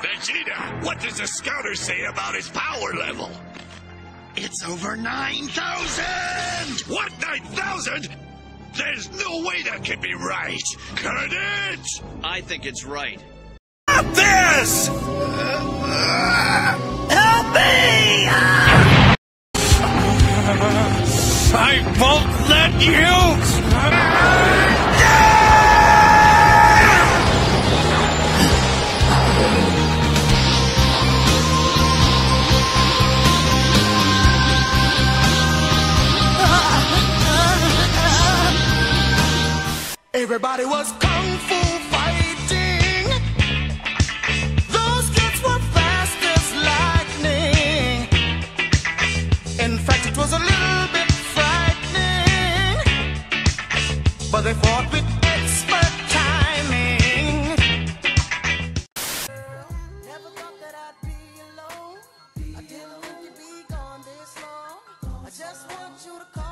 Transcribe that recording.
Vegeta, what does the scouter say about his power level? It's over 9,000! What, 9,000? There's no way that can be right, can it? I think it's right. Stop this! Help me! I won't let you! Everybody was kung fu fighting. Those kids were fast as lightning. In fact, it was a little bit frightening. But they fought with expert timing. Never thought that I'd be alone. I didn't think you'd be gone this long. I just want you to call